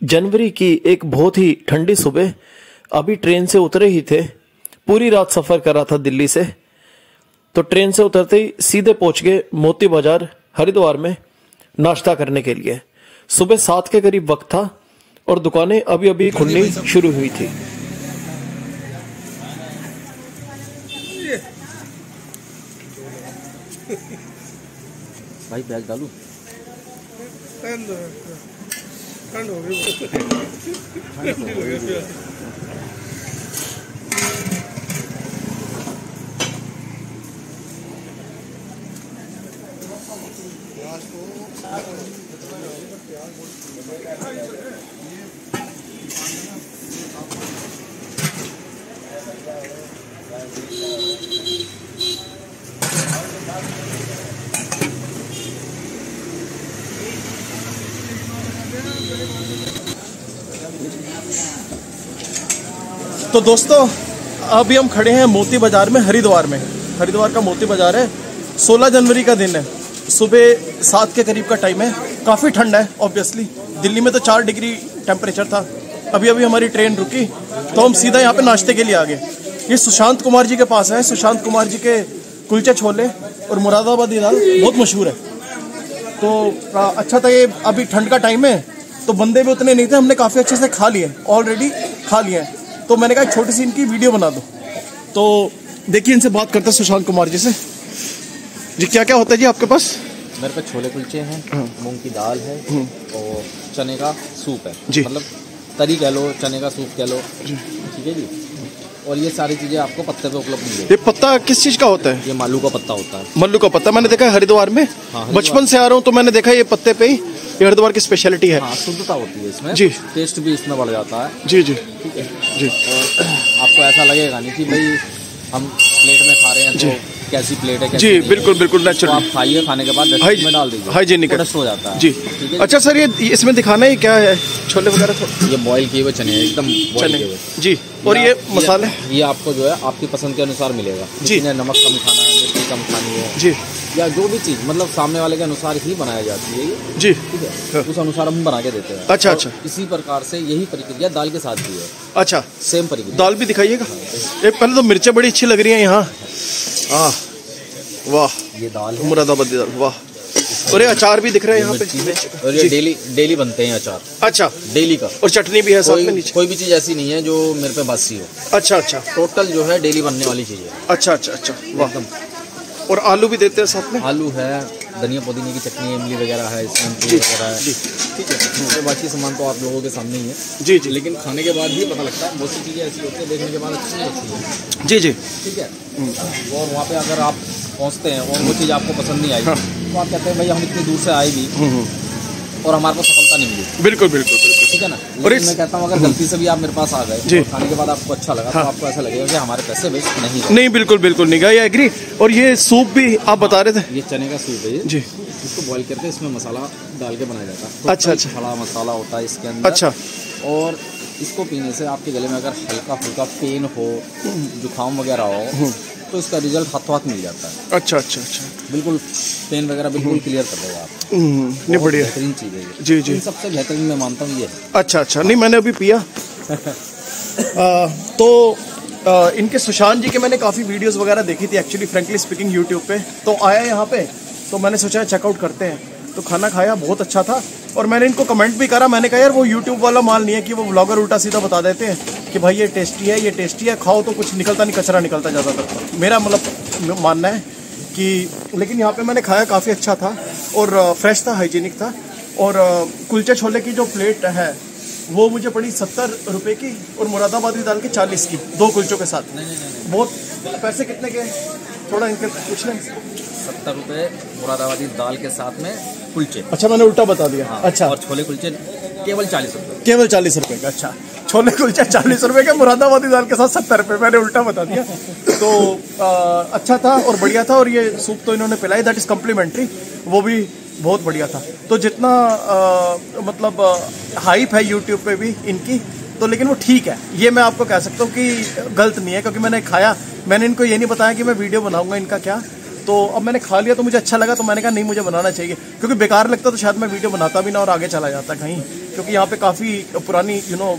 जनवरी की एक बहुत ही ठंडी सुबह अभी ट्रेन से उतरे ही थे। पूरी रात सफ़र कर रहा था दिल्ली से। तो ट्रेन से उतरते ही सीधे पहुँच गए मोती बाज़ार हरिद्वार में नाश्ता करने के लिए। सुबह सात के करीब वक्त था और दुकानें अभी अभी खुलनी शुरू हुई थी। भाई बैग डालू। ठंड ठंड हो गई ठंडी हो गई तो दोस्तों, अभी हम खड़े हैं मोती बाज़ार में, हरिद्वार में। हरिद्वार का मोती बाज़ार है। 16 जनवरी का दिन है। सुबह सात के करीब का टाइम है। काफ़ी ठंड है ऑब्वियसली दिल्ली में तो चार डिग्री टेम्परेचर था। अभी अभी हमारी ट्रेन रुकी। तो हम सीधा यहाँ पे नाश्ते के लिए आ गए ये सुशांत कुमार जी के पास है। सुशांत कुमार जी के कुलचे छोले और मुरादाबादी दाल बहुत मशहूर है। तो अच्छा था ये, अभी ठंड का टाइम है। तो बंदे भी उतने नहीं थे। हमने काफ़ी अच्छे से खा लिए। ऑलरेडी खा लिए हैं। तो मैंने कहा छोटी सी इनकी वीडियो बना दो। तो देखिए इनसे बात करते हैं सुशांत कुमार जी से। जी क्या क्या होता है जी आपके पास? मेरे पास छोले कुलचे हैं मूंग की दाल है और चने का सूप है। जी। मतलब तरी कह लो चने का सूप कह लो। ठीक है जी? और ये सारी चीज़ें आपको पत्ते पे उपलब्ध मिलेगी। ये पत्ता किस चीज़ का होता है? ये मालू का पत्ता होता है। मल्लू का पत्ता। मैंने देखा है हरिद्वार में। हरिद्वार। बचपन से आ रहा हूँ तो मैंने देखा ये पत्ते पे ही। ये हरिद्वार की स्पेशलिटी है। हाँ शुद्धता होती है इसमें। जी। टेस्ट भी इसमें बढ़ जाता है। जी जी। ठीक है। जी। और आपको ऐसा लगेगा नहीं कि भाई हम प्लेट में खा रहे हैं तो कैसी प्लेट है कैसी जी बिल्कुल बिल्कुल तो आप खाइए खाने के बाद में डाल दीजिए। हाइजीनिक डस्ट हो जाता है। जी। अच्छा सर ये इसमें दिखाना है क्या है? छोले वगैरह तो ये बॉईल किए हुए चने हैं, एकदम चने। जी और ये मसाले? ये आपको जो है आपकी पसंद के अनुसार मिलेगा। जी। नमक कम खाना है मिर्ची कम खानी है जी। या जो भी चीज़ मतलब सामने वाले के अनुसार ही बनाया जाती है ये। जी। ठीक है? उस अनुसार हम बना के देते हैं। अच्छा, अच्छा। इसी प्रकार से यही प्रक्रिया दाल के साथ भी है। अच्छा। सेम प्रक्रिया। दाल भी दिखाइएगा। ये पहले तो मिर्चें बड़ी अच्छी लग रही है यहाँ। हाँ। वाह। ये दाल है। मुरादाबादी दाल वाह। और ये अचार भी दिख रहे हैं यहाँ पे? और ये डेली डेली बनते हैं अचार। अच्छा। डेली का। और चटनी भी है साथ में नीचे? कोई भी चीज़ ऐसी नहीं है जो मेरे पे बासी हो अच्छा अच्छा। टोटल जो है डेली बनने वाली चीज़। है अच्छा अच्छा अच्छा। वाह। और आलू भी देते हैं साथ में? आलू है धनिया पुदीने की चटनी इमली वगैरह है इसमें वगैरह है। ठीक है तो बाकी सामान तो आप लोगों के सामने ही है। जी जी। लेकिन खाने के बाद ही पता लगता है बहुत सी चीज़ें ऐसी होती है देखने के बाद अच्छी लगती है। जी जी। ठीक है? और वहाँ पे अगर आप पहुँचते हैं और वो चीज़ आपको पसंद नहीं आई हाँ। तो आप कहते हैं भाई हम इतनी दूर से आए भी। हम्म, हम्म। और हमारे को सफलता नहीं मिली। बिल्कुल बिल्कुल बिल्कुल। ठीक है ना? और मैं कहता हूँ अगर गलती से भी आप मेरे पास आ गए खाने के बाद आपको अच्छा लगा हाँ। तो आपको ऐसा लगेगा कि हमारे पैसे वेस्ट नहीं गए नहीं बिल्कुल बिल्कुल नहीं गया एग्री और ये सूप भी आप बता रहे थे? ये चने का सूप है ये। जी। इसको बॉईल करके इसमें मसाला डाल के बनाया जाता है। अच्छा, अच्छा। खड़ा मसाला होता है इसके अंदर। अच्छा। और इसको पीने से आपके गले में अगर हल्का फुल्का पेन हो जुकाम वगैरह हो तो इसका रिज़ल्ट हाथों हाथ मिल जाता है। अच्छा अच्छा अच्छा। बिल्कुल पेन वगैरह बिल्कुल क्लियर कर देगा आप। हम्म, नहीं बढ़िया। बेहतरीन चीज़ है ये। जी जी। इन सबसे बेहतरीन मैं मानता हूँ ये है। अच्छा अच्छा। नहीं मैंने अभी पिया। आ, तो आ, इनके सुशांत जी के मैंने काफ़ी वीडियोस वगैरह देखी थी एक्चुअली फ्रेंकली स्पीकिंग यूट्यूब पे। तो आया यहाँ पे तो मैंने सोचा चेकआउट करते हैं। तो खाना खाया बहुत अच्छा था। और मैंने इनको कमेंट भी करा मैंने कहा यार वो यूट्यूब वाला माल नहीं है कि वो ब्लॉगर उल्टा सीधा बता देते हैं। कि भाई ये टेस्टी है ये टेस्टी है खाओ तो कुछ निकलता नहीं कचरा निकलता ज़्यादातर। मेरा मतलब मानना है कि लेकिन यहाँ पे मैंने खाया काफ़ी अच्छा था और फ्रेश था हाइजीनिक था। और कुलचे छोले की जो प्लेट है वो मुझे पड़ी सत्तर रुपये की और मुरादाबादी दाल की चालीस की दो कुलचों के साथ। बहुत पैसे कितने के थोड़ा इनके पूछ लें। सत्तर रुपये मुरादाबादी दाल के साथ में कुलचे। अच्छा मैंने उल्टा बता दिया। हाँ, अच्छा। और छोले कुलचे केवल चालीस रुपये केवल चालीस रुपये का अच्छा। छोले कुलचे चालीस रुपए के मुरादाबादी दाल के साथ सत्तर रुपए मैंने उल्टा बता दिया। तो आ, अच्छा था और बढ़िया था और ये सूप तो इन्होंने पिलाई दैट इज़ कम्प्लीमेंट्री वो भी बहुत बढ़िया था। तो जितना आ, मतलब हाइप है यूट्यूब पे भी इनकी तो लेकिन वो ठीक है। ये मैं आपको कह सकता हूँ कि गलत नहीं है क्योंकि मैंने खाया मैंने इनको ये नहीं बताया कि मैं वीडियो बनाऊँगा इनका क्या। तो अब मैंने खा लिया तो मुझे अच्छा लगा तो मैंने कहा नहीं, मुझे बनाना चाहिए। क्योंकि बेकार लगता तो शायद मैं वीडियो बनाता भी ना और आगे चला जाता कहीं। क्योंकि यहाँ पे काफ़ी पुरानी यू नो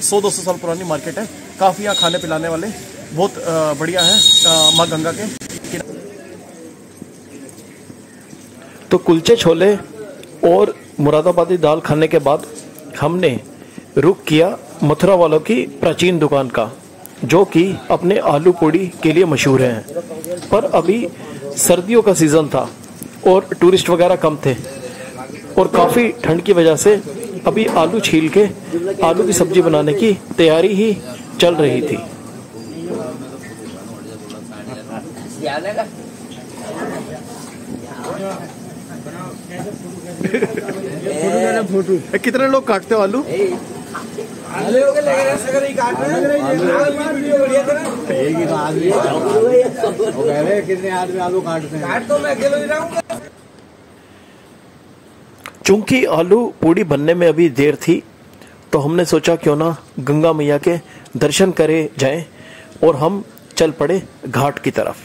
सौ, दो सौ साल पुरानी मार्केट है। काफ़ी यहाँ खाने पिलाने वाले। बहुत बढ़िया है माँ गंगा के। तो कुलचे छोले और मुरादाबादी दाल खाने के बाद हमने रुक किया मथुरा वालों की प्राचीन दुकान का, जो कि अपने आलू पूड़ी के लिए मशहूर है। पर अभी सर्दियों का सीज़न था और टूरिस्ट वगैरह कम थे। और काफ़ी ठंड की वजह से अभी आलू छील के आलू की सब्ज़ी बनाने की तैयारी ही चल रही थी। कितने लोग काटते हो आलू? एक ही तो वो कह रहे कितने आदमी आलू काटते हैं। चूँकि आलू पूड़ी बनने में अभी देर थी तो हमने सोचा क्यों ना गंगा मैया के दर्शन करे जाएँ और हम चल पड़े घाट की तरफ़।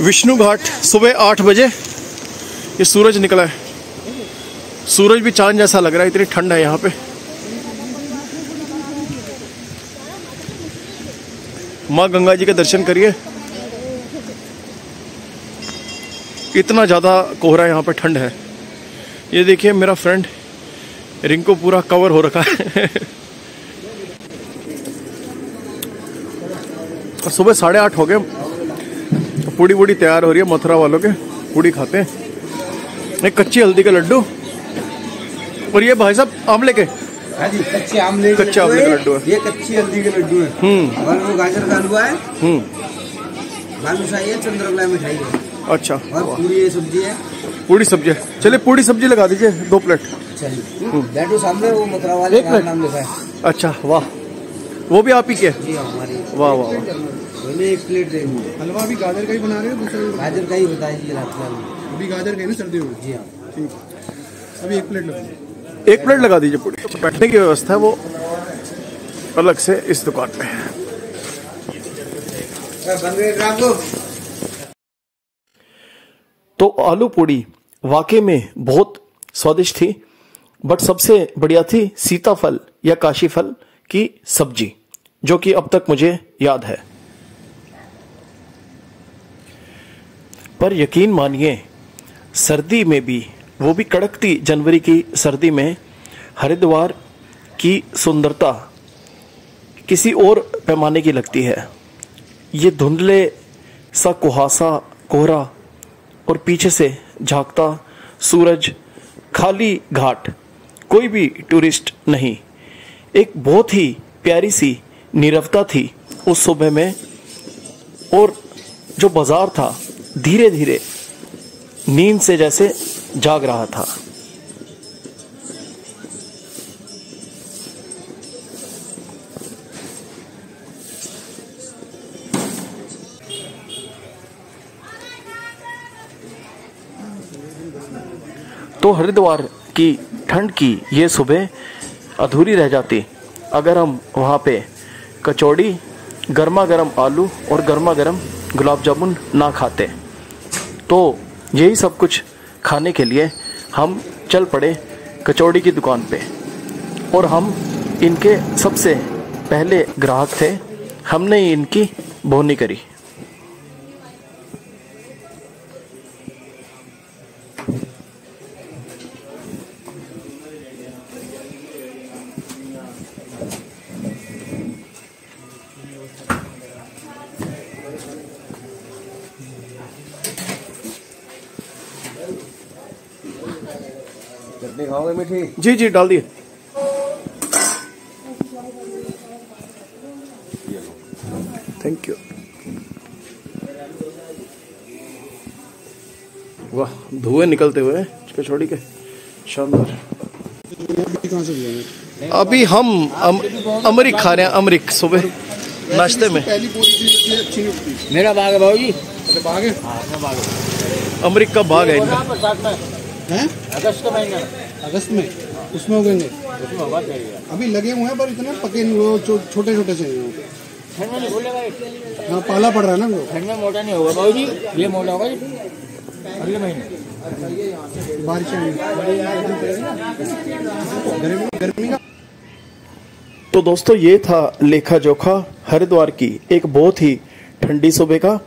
विष्णु घाट सुबह आठ बजे। ये सूरज निकला है। सूरज भी चाँद जैसा लग रहा है इतनी ठंड है यहाँ पे। माँ गंगा जी के दर्शन करिए। इतना ज़्यादा कोहरा यहाँ पे ठंड है। ये देखिए मेरा फ्रेंड रिंको पूरा कवर हो रखा है। सुबह साढ़े आठ हो गए। पूड़ी वूड़ी तैयार हो रही है मथुरा वालों के। पूड़ी खाते हैं। एक कच्ची हल्दी के लड्डू। और ये भाई साहब आमले के हाँ जी कच्चे आमले के कच्चे लड्डू आमले के लड्डू हैं। ये कच्ची हल्दी के लड्डू है। हम्म। और वो गाजर का हलवा है। हम्म। बालूशाही है चंद्रकला मिठाई है। अच्छा। और पूरी ये सब्ज़ी है। पूड़ी सब्ज़ी है। चलिए पूड़ी सब्ज़ी लगा दीजिए दो प्लेट। चलिए। लड्डू सामने वो मथुरा वाले का नाम लिखा है। अच्छा वाह। वो भी आप ही के हैं? जी हाँ, हमारी। वाह वाह वाह। पहले एक प्लेट देंगे हलवा भी गाजर का ही बना रहे हो दूसरा गाजर का ही बताया जी रात में अभी गाजर का ना सर्दियों में? जी हाँ। ठीक। अभी एक प्लेट लगा एक प्लेट लगा दीजिए पूड़ी बैठने की व्यवस्था है वो अलग से इस दुकान पे है। तो आलू पूड़ी वाकई में बहुत स्वादिष्ट थी बट सबसे बढ़िया थी सीताफल या काशी फल की सब्ज़ी जो कि अब तक मुझे याद है। पर यकीन मानिए सर्दी में भी वो भी कड़कती जनवरी की सर्दी में हरिद्वार की सुंदरता किसी और पैमाने की लगती है। ये धुंधले सा कुहासा, कोहरा और पीछे से झांकता सूरज खाली घाट, कोई भी टूरिस्ट नहीं। एक बहुत ही प्यारी सी नीरवता थी उस सुबह में और जो बाज़ार था धीरे धीरे नींद से जैसे जाग रहा था। तो हरिद्वार की ठंड की ये सुबह अधूरी रह जाती। अगर हम वहाँ पे कचौड़ी गर्मा गर्म आलू और गर्मा गर्म गुलाब जामुन ना खाते तो यही सब कुछ खाने के लिए हम चल पड़े कचौड़ी की दुकान पे। और हम इनके सबसे पहले ग्राहक थे। हमने इनकी बोनी करी। चटनी खाओगे जी जी डाल दिए। थैंक यू वाह धुएँ निकलते हुए कचौड़ी के। शानदार। अभी हम अम, अमरिक खा रहे हैं अमरिक सुबह नाश्ते में। मेरा बाग है भाऊ जी बाग है अमरिक का बाग है इनका। अगस्त के महीने। अगस्त में? उसमें उगेंगे उसमें होगा अभी लगे हुए हैं पर इतने पके नहीं हुए छोटे छोटे से हैं। हाँ पाला पड़ रहा है ना वो? ठंड में मोटा नहीं होगा बाबू जी ये मोटा होगा अगले महीने। बारिश गर्मी गर्मी का तो दोस्तों ये था लेखा जोखा हरिद्वार की एक बहुत ही ठंडी सुबह का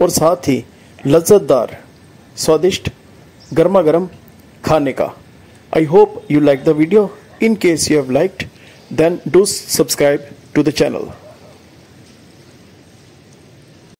और साथ ही लज्जतदार स्वादिष्ट गर्मा गर्म खाने का। I hope you liked the video. In case you have liked, then do subscribe to the channel.